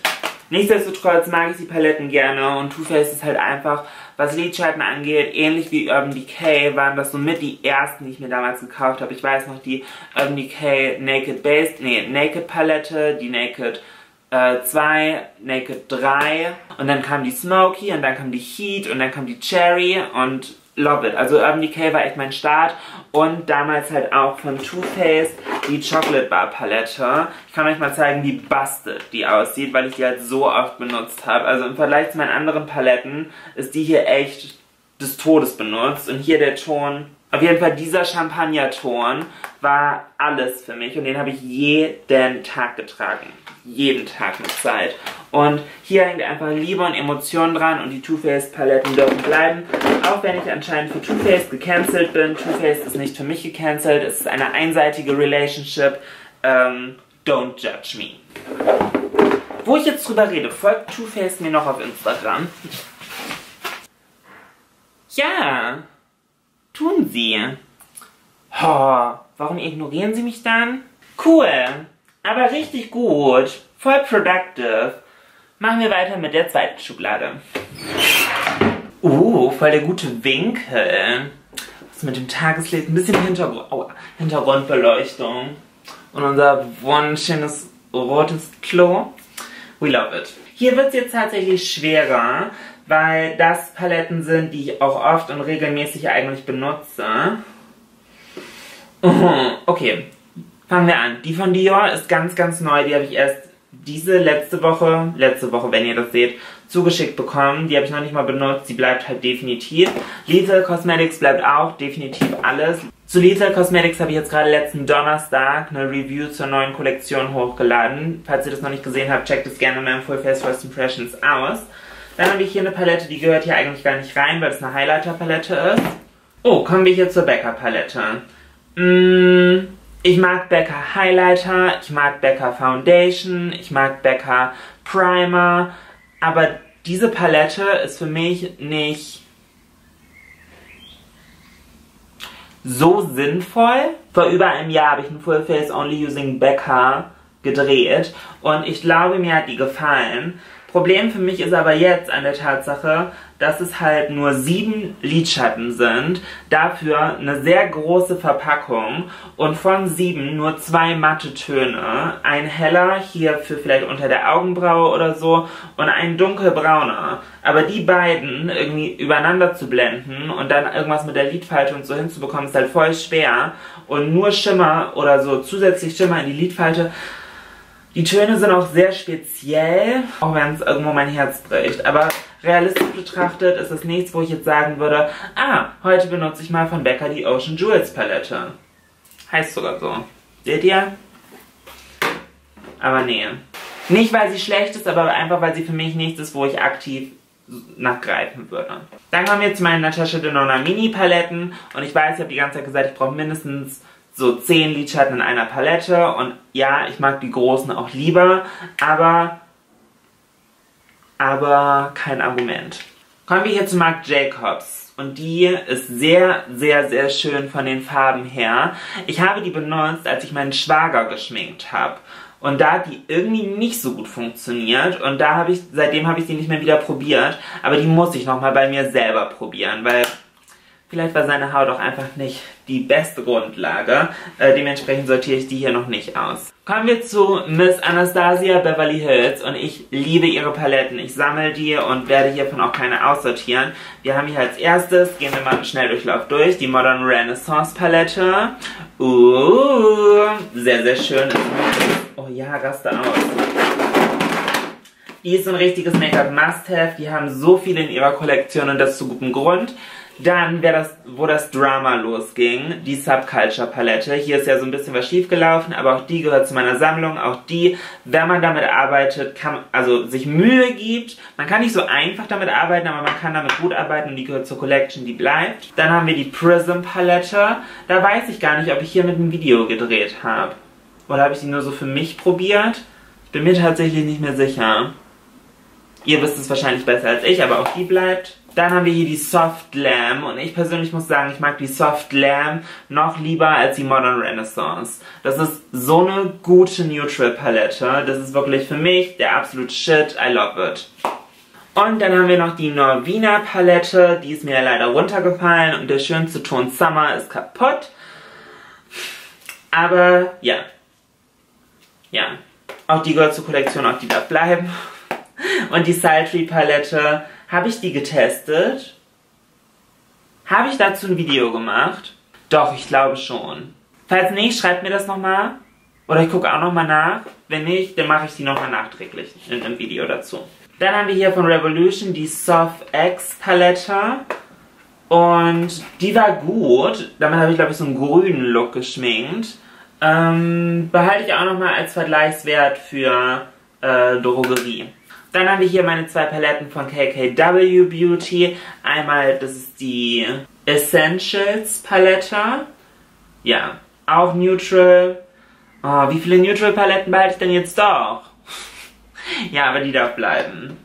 Nichtsdestotrotz mag ich die Paletten gerne und Too Faced ist halt einfach, was Lidschatten angeht, ähnlich wie Urban Decay, waren das somit die ersten, die ich mir damals gekauft habe. Ich weiß noch, die Urban Decay Naked Base, nee, Naked Palette, die Naked 2, äh, Naked 3 und dann kam die Smoky und dann kam die Heat und dann kam die Cherry und love it. Also Urban Decay war echt mein Start und damals halt auch von Too Faced die Chocolate Bar Palette. Ich kann euch mal zeigen, wie busted die aussieht, weil ich die halt so oft benutzt habe. Also im Vergleich zu meinen anderen Paletten ist die hier echt des Todes benutzt und hier der Ton auf jeden Fall dieser Champagnerton war alles für mich und den habe ich jeden Tag getragen. Jeden Tag mit Zeit. Und hier hängt einfach Liebe und Emotionen dran und die Too Faced Paletten dürfen bleiben. Auch wenn ich anscheinend für Too Faced gecancelt bin. Too Faced ist nicht für mich gecancelt. Es ist eine einseitige Relationship. Ähm, don't judge me. Wo ich jetzt drüber rede, folgt Too Faced mir noch auf Instagram. Ja, tun sie. Oh, warum ignorieren sie mich dann? Cool, aber richtig gut. Voll productive. Machen wir weiter mit der zweiten Schublade. Uh, voll der gute Winkel. Was mit dem Tageslicht? Ein bisschen Hintergrund, oh, Hintergrundbeleuchtung. Und unser wunderschönes rotes Klo. We love it. Hier wird es jetzt tatsächlich schwerer, weil das Paletten sind, die ich auch oft und regelmäßig eigentlich benutze. Okay, fangen wir an. Die von Dior ist ganz, ganz neu. Die habe ich erst diese letzte Woche, letzte Woche, wenn ihr das seht, zugeschickt bekommen. Die habe ich noch nicht mal benutzt. Die bleibt halt definitiv. Lethal Cosmetics bleibt auch definitiv alles. Zu Lethal Cosmetics habe ich jetzt gerade letzten Donnerstag eine Review zur neuen Kollektion hochgeladen. Falls ihr das noch nicht gesehen habt, checkt es gerne in meinem Full Face First Impressions aus. Dann habe ich hier eine Palette, die gehört hier eigentlich gar nicht rein, weil es eine Highlighter-Palette ist. Oh, kommen wir hier zur Becker-Palette. Mmh, ich mag Becker Highlighter, ich mag Becker Foundation, ich mag Becker Primer, aber diese Palette ist für mich nicht so sinnvoll. Vor über einem Jahr habe ich ein Full Face Only Using Becker gedreht und ich glaube, mir hat die gefallen. Problem für mich ist aber jetzt an der Tatsache, dass es halt nur sieben Lidschatten sind, dafür eine sehr große Verpackung und von sieben nur zwei matte Töne, ein heller hier für vielleicht unter der Augenbraue oder so und ein dunkelbrauner. Aber die beiden irgendwie übereinander zu blenden und dann irgendwas mit der Lidfalte und so hinzubekommen, ist halt voll schwer und nur Schimmer oder so zusätzlich Schimmer in die Lidfalte die Töne sind auch sehr speziell, auch wenn es irgendwo mein Herz bricht. Aber realistisch betrachtet ist es nichts, wo ich jetzt sagen würde, ah, heute benutze ich mal von Becca die Ocean Jewels Palette. Heißt sogar so. Seht ihr? Aber nee. Nicht, weil sie schlecht ist, aber einfach, weil sie für mich nichts ist, wo ich aktiv nachgreifen würde. Dann kommen wir zu meinen Natasha Denona Mini Paletten und ich weiß, ich habe die ganze Zeit gesagt, ich brauche mindestens so 10 Lidschatten in einer Palette und ja, ich mag die großen auch lieber, aber aber kein Argument. Kommen wir hier zu Marc Jacobs. Und die ist sehr, sehr, sehr schön von den Farben her. Ich habe die benutzt, als ich meinen Schwager geschminkt habe. Und da hat die irgendwie nicht so gut funktioniert. Und da habe ich, seitdem habe ich sie nicht mehr wieder probiert. Aber die muss ich nochmal bei mir selber probieren, weil Vielleicht war seine Haut auch einfach nicht die beste Grundlage. Äh, dementsprechend sortiere ich die hier noch nicht aus. Kommen wir zu Miss Anastasia Beverly Hills und ich liebe ihre Paletten. Ich sammle die und werde hiervon auch keine aussortieren. Wir haben hier als erstes, gehen wir mal im Schnelldurchlauf durch, die Modern Renaissance Palette. Uh, sehr, sehr schön. Oh ja, raste aus. Die ist ein richtiges Make-up Must-Have. Die haben so viele in ihrer Kollektion und das zu gutem Grund. Dann, das, wo das Drama losging, die Subculture Palette. Hier ist ja so ein bisschen was schiefgelaufen, aber auch die gehört zu meiner Sammlung. Auch die, wenn man damit arbeitet, kann, also sich Mühe gibt. Man kann nicht so einfach damit arbeiten, aber man kann damit gut arbeiten und die gehört zur Collection, die bleibt. Dann haben wir die Prism Palette. Da weiß ich gar nicht, ob ich hier mit einem Video gedreht habe. Oder habe ich die nur so für mich probiert? Ich bin mir tatsächlich nicht mehr sicher. Ihr wisst es wahrscheinlich besser als ich, aber auch die bleibt. Dann haben wir hier die Soft Lamb und ich persönlich muss sagen, ich mag die Soft Lamb noch lieber als die Modern Renaissance. Das ist so eine gute Neutral Palette. Das ist wirklich für mich der absolute Shit. I love it. Und dann haben wir noch die Norvina Palette. Die ist mir leider runtergefallen und der schönste Ton Summer ist kaputt. Aber ja. Ja. Auch die gehört zur Kollektion, auch die darf bleiben. Und die Sultry Palette habe ich die getestet? Habe ich dazu ein Video gemacht? Doch, ich glaube schon. Falls nicht, schreibt mir das nochmal. Oder ich gucke auch nochmal nach. Wenn nicht, dann mache ich die nochmal nachträglich in einem Video dazu. Dann haben wir hier von Revolution die Soft X Palette. Und die war gut. Damit habe ich, glaube ich, so einen grünen Look geschminkt. Ähm, behalte ich auch nochmal als Vergleichswert für äh, Drogerie. Dann haben wir hier meine zwei Paletten von KKW Beauty. Einmal, das ist die Essentials Palette. Ja, auch neutral. Oh, wie viele Neutral Paletten behalte ich denn jetzt doch? ja, aber die darf bleiben.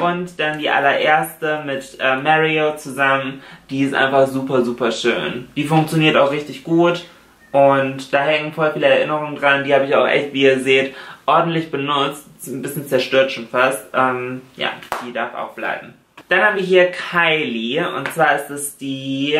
Und dann die allererste mit äh, Mario zusammen. Die ist einfach super, super schön. Die funktioniert auch richtig gut. Und da hängen voll viele Erinnerungen dran. Die habe ich auch echt, wie ihr seht, ordentlich benutzt. Ein bisschen zerstört schon fast. Ähm, ja, die darf auch bleiben. Dann haben wir hier Kylie. Und zwar ist es die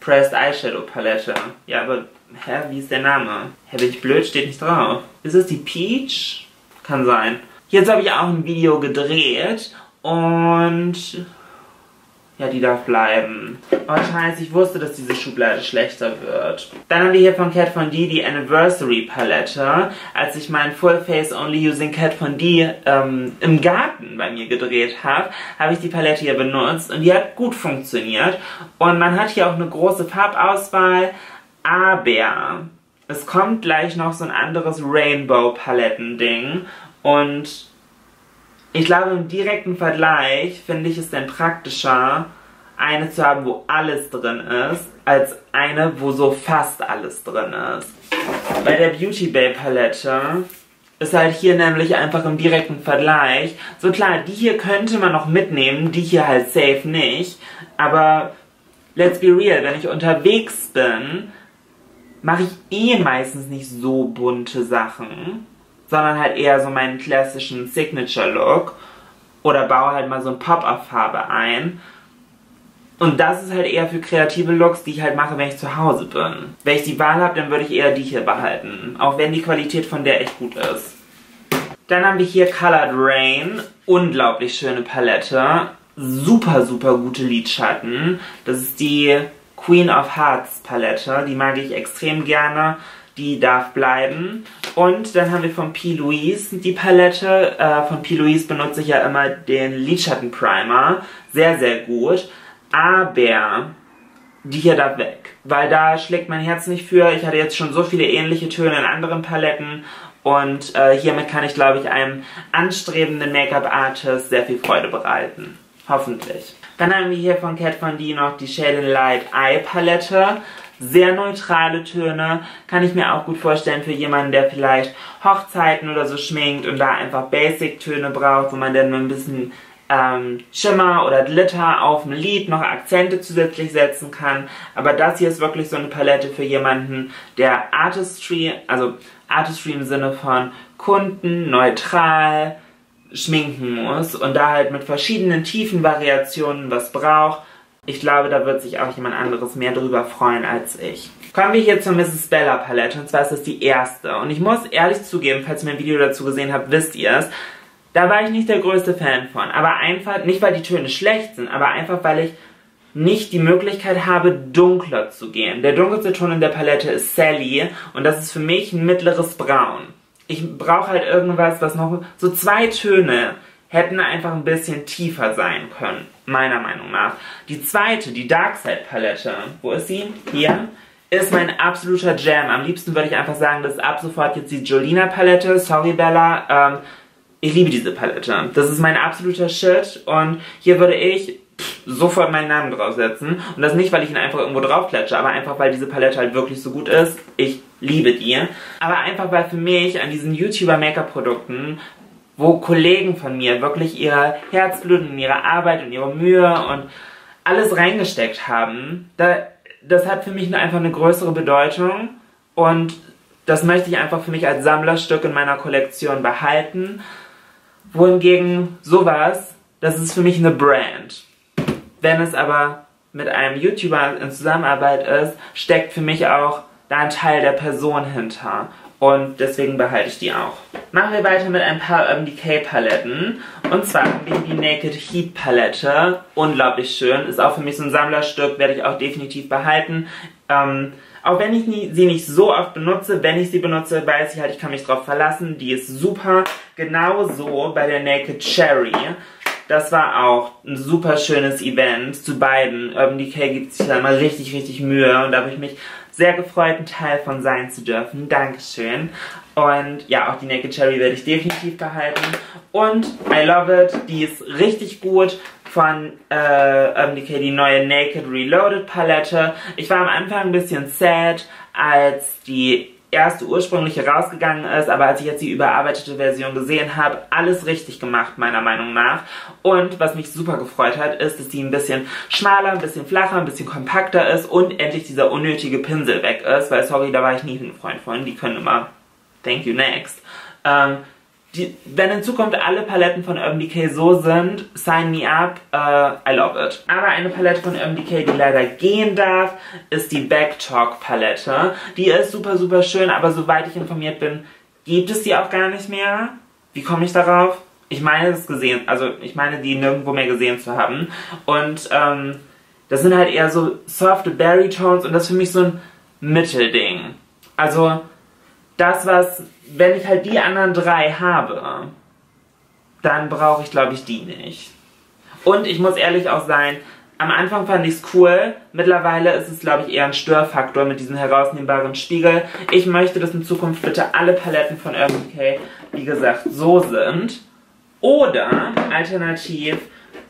Pressed Eyeshadow Palette. Ja, aber, hä, wie ist der Name? Hä, bin ich blöd? Steht nicht drauf. Ist es die Peach? Kann sein. Jetzt habe ich auch ein Video gedreht. Und ja, die darf bleiben. Oh scheiße, ich wusste, dass diese Schublade schlechter wird. Dann haben wir hier von Kat Von D die Anniversary Palette. Als ich meinen Full Face Only Using Kat Von D ähm, im Garten bei mir gedreht habe, habe ich die Palette hier benutzt und die hat gut funktioniert. Und man hat hier auch eine große Farbauswahl, aber es kommt gleich noch so ein anderes Rainbow Paletten-Ding und ich glaube, im direkten Vergleich finde ich es dann praktischer, eine zu haben, wo alles drin ist, als eine, wo so fast alles drin ist. Bei der Beauty Bay Palette ist halt hier nämlich einfach im direkten Vergleich. So klar, die hier könnte man noch mitnehmen, die hier halt safe nicht. Aber let's be real, wenn ich unterwegs bin, mache ich eh meistens nicht so bunte Sachen sondern halt eher so meinen klassischen Signature-Look oder baue halt mal so ein Pop-Up-Farbe ein. Und das ist halt eher für kreative Looks, die ich halt mache, wenn ich zu Hause bin. Wenn ich die Wahl habe, dann würde ich eher die hier behalten. Auch wenn die Qualität von der echt gut ist. Dann haben wir hier Colored Rain. Unglaublich schöne Palette. Super, super gute Lidschatten. Das ist die Queen of Hearts Palette. Die mag ich extrem gerne. Die darf bleiben. Und dann haben wir von P. Louise die Palette. Äh, von P. Louise benutze ich ja immer den Lidschatten Primer. Sehr, sehr gut. Aber die hier darf weg. Weil da schlägt mein Herz nicht für. Ich hatte jetzt schon so viele ähnliche Töne in anderen Paletten. Und äh, hiermit kann ich, glaube ich, einem anstrebenden Make-up-Artist sehr viel Freude bereiten. Hoffentlich. Dann haben wir hier von Kat Von D noch die Shade Light Eye Palette. Sehr neutrale Töne. Kann ich mir auch gut vorstellen für jemanden, der vielleicht Hochzeiten oder so schminkt und da einfach Basic-Töne braucht, wo man dann nur ein bisschen ähm, Schimmer oder Glitter auf dem Lid noch Akzente zusätzlich setzen kann. Aber das hier ist wirklich so eine Palette für jemanden, der Artistry, also Artistry im Sinne von Kunden, neutral, schminken muss und da halt mit verschiedenen Tiefenvariationen was braucht. Ich glaube, da wird sich auch jemand anderes mehr drüber freuen als ich. Kommen wir hier zur Mrs. Bella Palette und zwar ist das die erste. Und ich muss ehrlich zugeben, falls ihr mein Video dazu gesehen habt, wisst ihr es. Da war ich nicht der größte Fan von. Aber einfach, nicht weil die Töne schlecht sind, aber einfach weil ich nicht die Möglichkeit habe, dunkler zu gehen. Der dunkelste Ton in der Palette ist Sally und das ist für mich ein mittleres Braun ich brauche halt irgendwas, was noch so zwei Töne hätten einfach ein bisschen tiefer sein können, meiner Meinung nach. Die zweite, die Darkside Palette, wo ist sie? Hier. Ist mein absoluter Jam. Am liebsten würde ich einfach sagen, das ist ab sofort jetzt die Jolina Palette. Sorry Bella, ähm, ich liebe diese Palette. Das ist mein absoluter Shit und hier würde ich sofort meinen Namen draufsetzen. Und das nicht, weil ich ihn einfach irgendwo draufklatsche, aber einfach, weil diese Palette halt wirklich so gut ist. Ich liebe die. Aber einfach, weil für mich an diesen YouTuber-Make-up-Produkten wo Kollegen von mir wirklich ihr Herzblut und ihre Arbeit und ihre Mühe und alles reingesteckt haben, da, das hat für mich einfach eine größere Bedeutung und das möchte ich einfach für mich als Sammlerstück in meiner Kollektion behalten. Wohingegen sowas, das ist für mich eine Brand. Wenn es aber mit einem YouTuber in Zusammenarbeit ist, steckt für mich auch da ein Teil der Person hinter. Und deswegen behalte ich die auch. Machen wir weiter mit ein paar Urban Decay Paletten. Und zwar haben wir die Naked Heat Palette. Unglaublich schön. Ist auch für mich so ein Sammlerstück, werde ich auch definitiv behalten. Ähm, auch wenn ich nie, sie nicht so oft benutze, wenn ich sie benutze, weiß ich halt, ich kann mich drauf verlassen. Die ist super. Genauso bei der Naked Cherry. Das war auch ein super schönes Event zu beiden. Urban Decay gibt sich da mal richtig, richtig Mühe und da habe ich mich sehr gefreut, ein Teil von sein zu dürfen. Dankeschön. Und ja, auch die Naked Cherry werde ich definitiv behalten. Und I Love It, die ist richtig gut von äh, Urban Decay, die neue Naked Reloaded Palette. Ich war am Anfang ein bisschen sad, als die erste ursprüngliche rausgegangen ist, aber als ich jetzt die überarbeitete Version gesehen habe, alles richtig gemacht, meiner Meinung nach. Und was mich super gefreut hat, ist, dass die ein bisschen schmaler, ein bisschen flacher, ein bisschen kompakter ist und endlich dieser unnötige Pinsel weg ist, weil sorry, da war ich nie ein Freund von, die können immer thank you next. Ähm, die, wenn in Zukunft alle Paletten von Urban Decay so sind, sign me up, uh, I love it. Aber eine Palette von Urban Decay, die leider gehen darf, ist die Backtalk Palette. Die ist super, super schön, aber soweit ich informiert bin, gibt es die auch gar nicht mehr. Wie komme ich darauf? Ich meine das gesehen, also ich meine die nirgendwo mehr gesehen zu haben. Und ähm, das sind halt eher so softe Berry Tones und das ist für mich so ein Mittelding. Also das, was, wenn ich halt die anderen drei habe, dann brauche ich, glaube ich, die nicht. Und ich muss ehrlich auch sein, am Anfang fand ich es cool, mittlerweile ist es, glaube ich, eher ein Störfaktor mit diesem herausnehmbaren Spiegel. Ich möchte, dass in Zukunft bitte alle Paletten von Urban Decay, wie gesagt, so sind. Oder, alternativ,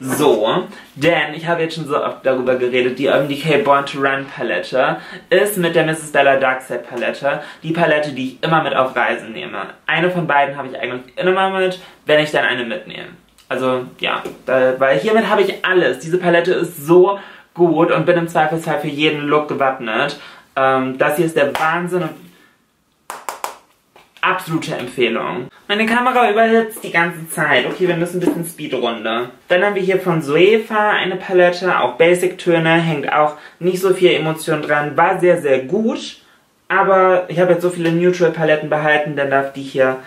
so, denn ich habe jetzt schon so oft darüber geredet, die Urban Decay Born to Run Palette ist mit der Mrs. Bella Darkseid Palette die Palette, die ich immer mit auf Reisen nehme. Eine von beiden habe ich eigentlich immer mit, wenn ich dann eine mitnehme. Also ja, da, weil hiermit habe ich alles. Diese Palette ist so gut und bin im Zweifelsfall für jeden Look gewappnet. Ähm, das hier ist der Wahnsinn und absolute Empfehlung. Meine Kamera überhitzt die ganze Zeit. Okay, wir müssen ein bisschen Speedrunde. Dann haben wir hier von Zoefa eine Palette, auch Basic-Töne, hängt auch nicht so viel Emotion dran, war sehr, sehr gut. Aber ich habe jetzt so viele Neutral-Paletten behalten, dann darf die hier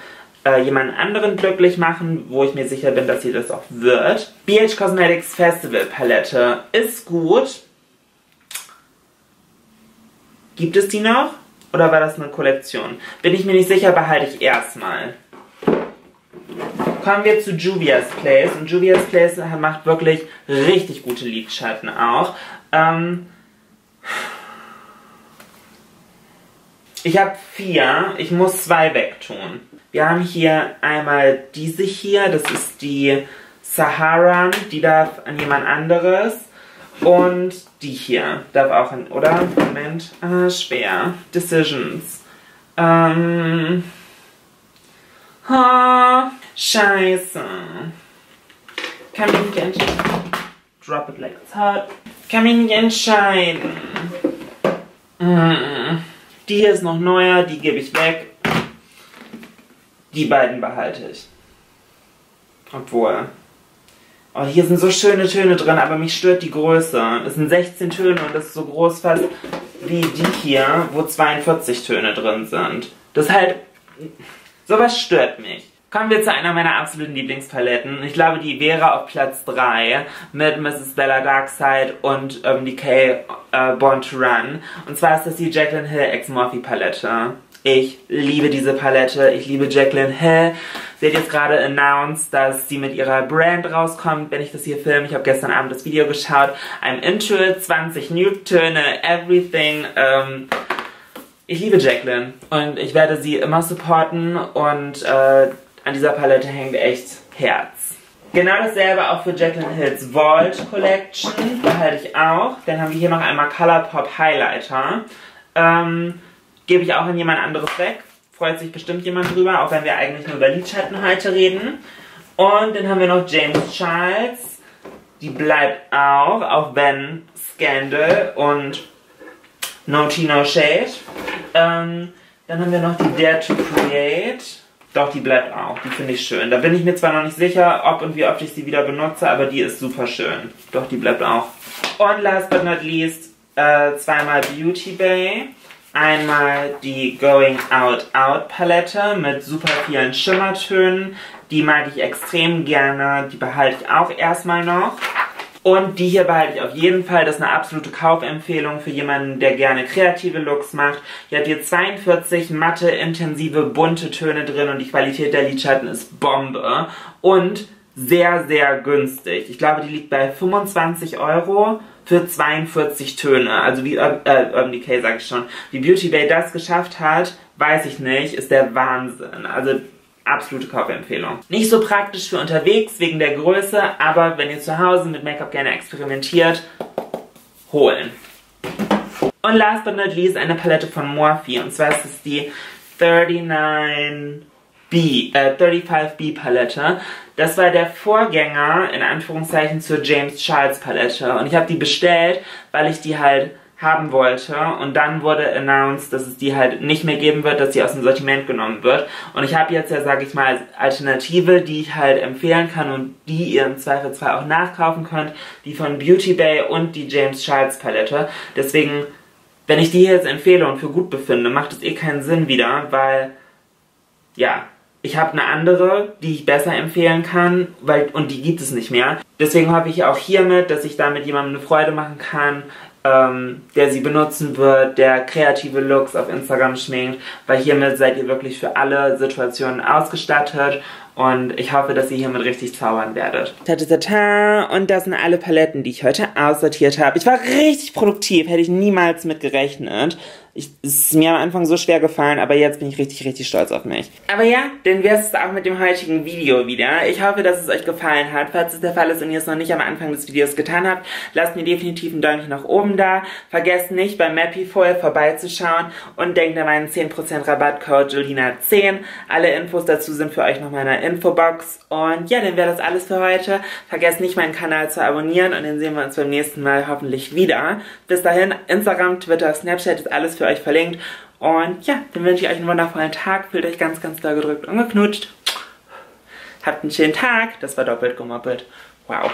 äh, jemand anderen glücklich machen, wo ich mir sicher bin, dass sie das auch wird. BH Cosmetics Festival Palette ist gut. Gibt es die noch? Oder war das eine Kollektion? Bin ich mir nicht sicher, behalte ich erstmal. Kommen wir zu Juvia's Place. Und Juvia's Place macht wirklich richtig gute Lidschatten auch. Ähm ich habe vier. Ich muss zwei wegtun. Wir haben hier einmal diese hier, das ist die Sahara, die darf an jemand anderes. Und die hier darf auch an, oder? Moment, ah, schwer. Decisions. Ähm. Ha, scheiße. Kann mich entscheiden. Drop it like it's hot. Kann mich nicht entscheiden. Mm. Die hier ist noch neuer, die gebe ich weg. Die beiden behalte ich. Obwohl. Oh, hier sind so schöne Töne drin, aber mich stört die Größe. Es sind 16 Töne und das ist so groß fast wie die hier, wo 42 Töne drin sind. Das halt... Sowas stört mich. Kommen wir zu einer meiner absoluten Lieblingspaletten. Ich glaube, die wäre auf Platz 3 mit Mrs. Bella Darkside und Urban Decay äh, Born to Run. Und zwar ist das die Jacqueline Hill Ex Morphe Palette. Ich liebe diese Palette. Ich liebe Jacqueline Hill. Sie hat jetzt gerade announced, dass sie mit ihrer Brand rauskommt, wenn ich das hier filme. Ich habe gestern Abend das Video geschaut. I'm into it. 20 Nude-Töne, everything. Ähm, ich liebe Jacqueline und ich werde sie immer supporten und äh, an dieser Palette hängt echt Herz. Genau dasselbe auch für Jacqueline Hills Vault Collection. Behalte ich auch. Dann haben wir hier noch einmal Colourpop Highlighter. Ähm, Gebe ich auch an jemand anderes weg. Freut sich bestimmt jemand drüber, auch wenn wir eigentlich nur über Lidschatten heute reden. Und dann haben wir noch James Charles. Die bleibt auch, auch wenn Scandal und No Tea No Shade. Ähm, dann haben wir noch die Dare to Create. Doch, die bleibt auch. Die finde ich schön. Da bin ich mir zwar noch nicht sicher, ob und wie oft ich sie wieder benutze, aber die ist super schön. Doch, die bleibt auch. Und last but not least, äh, zweimal Beauty Bay. Einmal die Going Out Out Palette mit super vielen Schimmertönen. Die mag ich extrem gerne. Die behalte ich auch erstmal noch. Und die hier behalte ich auf jeden Fall. Das ist eine absolute Kaufempfehlung für jemanden, der gerne kreative Looks macht. Hier hat hier 42 matte, intensive, bunte Töne drin und die Qualität der Lidschatten ist Bombe. Und sehr, sehr günstig. Ich glaube, die liegt bei 25 Euro für 42 Töne. Also wie äh, Urban Decay sage ich schon. Wie Beauty Bay das geschafft hat, weiß ich nicht, ist der Wahnsinn. Also absolute Kaufempfehlung. Nicht so praktisch für unterwegs wegen der Größe, aber wenn ihr zu Hause mit Make-up gerne experimentiert, holen. Und last but not least eine Palette von Morphe und zwar ist es die 39 B, äh, 35B Palette. Das war der Vorgänger, in Anführungszeichen, zur James Charles Palette. Und ich habe die bestellt, weil ich die halt haben wollte und dann wurde announced, dass es die halt nicht mehr geben wird, dass sie aus dem Sortiment genommen wird und ich habe jetzt ja, sage ich mal, Alternative, die ich halt empfehlen kann und die ihr im Zweifelsfall auch nachkaufen könnt, die von Beauty Bay und die James Charles Palette. Deswegen, wenn ich die jetzt empfehle und für gut befinde, macht es eh keinen Sinn wieder, weil, ja, ich habe eine andere, die ich besser empfehlen kann, weil und die gibt es nicht mehr. Deswegen hoffe ich auch hiermit, dass ich damit jemandem eine Freude machen kann, ähm, der sie benutzen wird, der kreative Looks auf Instagram schminkt, weil hiermit seid ihr wirklich für alle Situationen ausgestattet und ich hoffe, dass ihr hiermit richtig zaubern werdet. Tata, und das sind alle Paletten, die ich heute aussortiert habe. Ich war richtig produktiv, hätte ich niemals mit gerechnet. Ich, es ist mir am Anfang so schwer gefallen, aber jetzt bin ich richtig, richtig stolz auf mich. Aber ja, dann wäre es auch mit dem heutigen Video wieder. Ich hoffe, dass es euch gefallen hat. Falls es der Fall ist und ihr es noch nicht am Anfang des Videos getan habt, lasst mir definitiv ein Däumchen nach oben da. Vergesst nicht, bei Mappyful vorbeizuschauen und denkt an meinen 10% Rabattcode Julina10. Alle Infos dazu sind für euch nochmal in der Infobox. Und ja, dann wäre das alles für heute. Vergesst nicht, meinen Kanal zu abonnieren und dann sehen wir uns beim nächsten Mal hoffentlich wieder. Bis dahin, Instagram, Twitter, Snapchat ist alles für euch verlinkt. Und ja, dann wünsche ich euch einen wundervollen Tag. Fühlt euch ganz, ganz doll gedrückt und geknutscht. Habt einen schönen Tag. Das war doppelt gemoppelt. Wow.